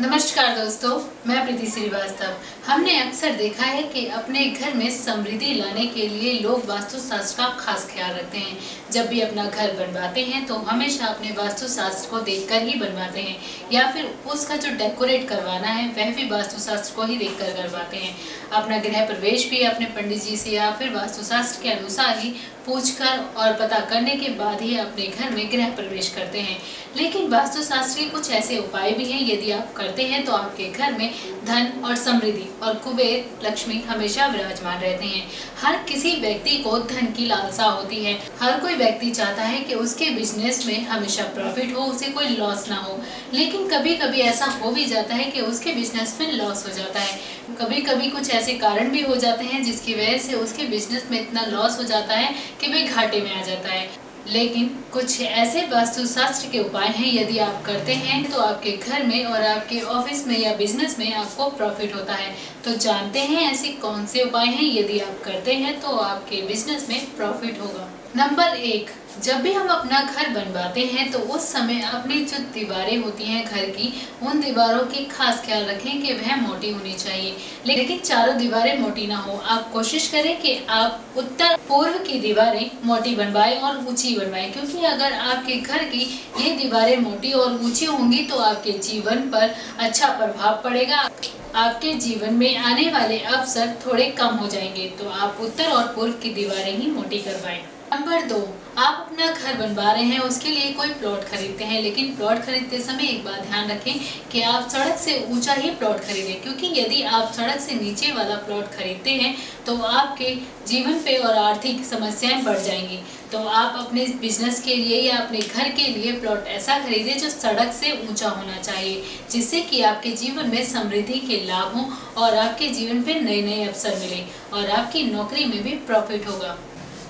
नमस्कार दोस्तों मैं प्रीति श्रीवास्तव। हमने अक्सर देखा है कि अपने घर में समृद्धि लाने के लिए लोग वास्तुशास्त्र का खास ख्याल रखते हैं। जब भी अपना घर बनवाते हैं तो हमेशा अपने वास्तुशास्त्र को देखकर ही बनवाते हैं। या फिर उसका जो डेकोरेट करवाना है, वह भी वास्तुशास्त्र को ही देखकर करवाते हैं। अपना गृह प्रवेश भी अपने पंडित जी से या फिर वास्तुशास्त्र के अनुसार ही पूछकर और पता करने के बाद ही अपने घर में गृह प्रवेश करते हैं। लेकिन वास्तुशास्त्र के कुछ ऐसे उपाय भी हैं। यदि आप करते हैं तो आपके घर में धन और समृद्धि और कुबेर, लक्ष्मी हमेशा विराजमान रहते हैं। हर किसी व्यक्ति को धन की लालसा होती है। हर कोई व्यक्ति चाहता है कि उसके बिज़नेस में हमेशा प्रॉफिट हो, उसे कोई लॉस ना हो। लेकिन कभी कभी ऐसा हो भी जाता है कि उसके बिज़नेस में लॉस हो जाता है। कभी कभी कुछ ऐसे कारण भी हो जाते हैं जिसकी वजह से उसके बिज़नेस में इतना लॉस हो जाता है कि वे घाटे में आ जाता है। लेकिन कुछ ऐसे वास्तुशास्त्र के उपाय हैं, यदि आप करते हैं तो आपके घर में और आपके ऑफ़िस में या बिज़नेस में आपको प्रॉफिट होता है। तो जानते हैं ऐसे कौन से उपाय हैं, यदि आप करते हैं तो आपके बिज़नेस में प्रॉफिट होगा। नंबर एक, जब भी हम अपना घर बनवाते हैं तो उस समय अपनी जो दीवारें होती हैं घर की, उन दीवारों की खास ख्याल रखें कि वह मोटी होनी चाहिए। लेकिन चारों दीवारें मोटी ना हो। आप कोशिश करें कि आप उत्तर, पूर्व की दीवारें मोटी बनवाएँ और ऊँची बनवाएँ, क्योंकि अगर आपके घर की ये दीवारें मोटी और ऊँची होंगी तो आपके जीवन पर अच्छा प्रभाव पड़ेगा। आपके जीवन में आने वाले अवसर थोड़े कम हो जाएँगे तो आप उत्तर और पूर्व की दीवारें ही मोटी करवाएँ। नंबर दो, आप अपना घर बनवा रहे हैं, उसके लिए कोई प्लॉट खरीदते हैं, लेकिन प्लॉट खरीदते समय एक बात ध्यान रखें कि आप सड़क से ऊँचा ही प्लॉट खरीदें, क्योंकि यदि आप सड़क से नीचे वाला प्लॉट खरीदते हैं तो आपके जीवन पे और आर्थिक समस्याएँ बढ़ जाएँगी। तो आप अपने बिज़नेस के लिए या अपने घर के लिए प्लॉट ऐसा खरीदें जो सड़क से ऊँचा होना चाहिए, जिससे कि आपके जीवन में समृद्धि के लाभ हों और आपके जीवन पर नए नए अवसर मिले और आपकी नौकरी में भी प्रॉफिट होगा।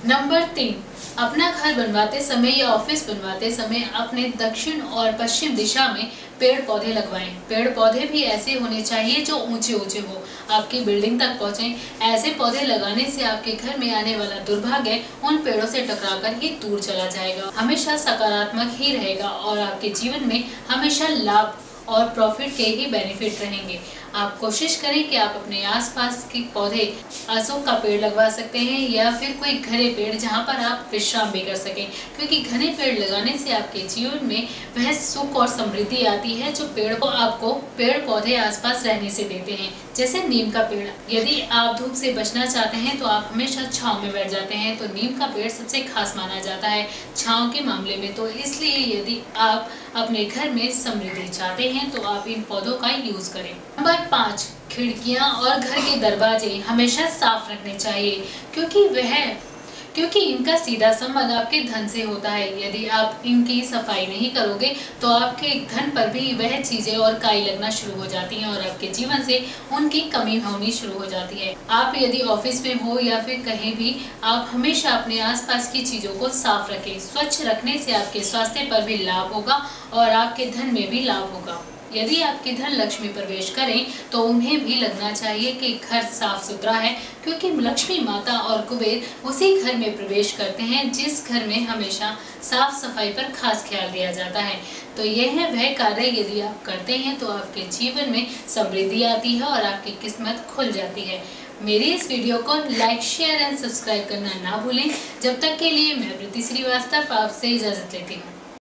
नंबर तीन, अपना घर बनवाते समय या ऑफ़िस बनवाते समय अपने दक्षिण और पश्चिम दिशा में पेड़ पौधे लगवाएँ। पेड़ पौधे भी ऐसे होने चाहिए जो ऊँचे ऊँचे हो, आपकी बिल्डिंग तक पहुँचे। ऐसे पौधे लगाने से आपके घर में आने वाला दुर्भाग्य उन पेड़ों से टकराकर ही दूर चला जाएगा। हमेशा सकारात्मक ही रहेगा और आपके जीवन में हमेशा लाभ और प्रॉफिट के ही बेनिफिट रहेंगे। आप कोशिश करें कि आप अपने आसपास के पौधे अशोक का पेड़ लगवा सकते हैं या फिर कोई घने पेड़ जहाँ पर आप विश्राम भी कर सकें, क्योंकि घने पेड़ लगाने से आपके जीवन में वह सुख और समृद्धि आती है जो पेड़ को आपको पेड़ पौधे आसपास रहने से देते हैं। जैसे नीम का पेड़, यदि आप धूप से बचना चाहते हैं तो आप हमेशा छाँव में बैठ जाते हैं तो नीम का पेड़ सबसे खास माना जाता है छाँव के मामले में। तो इसलिए यदि आप अपने घर में समृद्धि चाहते हैं तो आप इन पौधों का यूज़ करें। नंबर पाँच, खिड़कियाँ और घर के दरवाजे हमेशा साफ़ रखने चाहिए, क्योंकि वह क्योंकि इनका सीधा संबंध आपके धन से होता है। यदि आप इनकी सफ़ाई नहीं करोगे तो आपके धन पर भी वह चीज़ें और काई लगना शुरू हो जाती हैं और आपके जीवन से उनकी कमी होनी शुरू हो जाती है। आप यदि ऑफ़िस में हो या फिर कहीं भी, आप हमेशा अपने आसपास की चीज़ों को साफ़ रखें। स्वच्छ रखने से आपके स्वास्थ्य पर भी लाभ होगा और आपके धन में भी लाभ होगा। यदि आपकी धन लक्ष्मी प्रवेश करें तो उन्हें भी लगना चाहिए कि घर साफ़ सुथरा है, क्योंकि लक्ष्मी माता और कुबेर उसी घर में प्रवेश करते हैं, जिस घर में हमेशा साफ़ सफ़ाई पर खास ख्याल दिया जाता है। तो यह है वह कार्य यदि आप करते हैं तो आपके जीवन में समृद्धि आती है और आपकी किस्मत खुल जाती है। मेरी इस वीडियो को लाइक शेयर एंड सब्सक्राइब करना ना भूलें। जब तक के लिए मैं प्रीति श्रीवास्तव, आपसे इजाज़त लेती हूँ।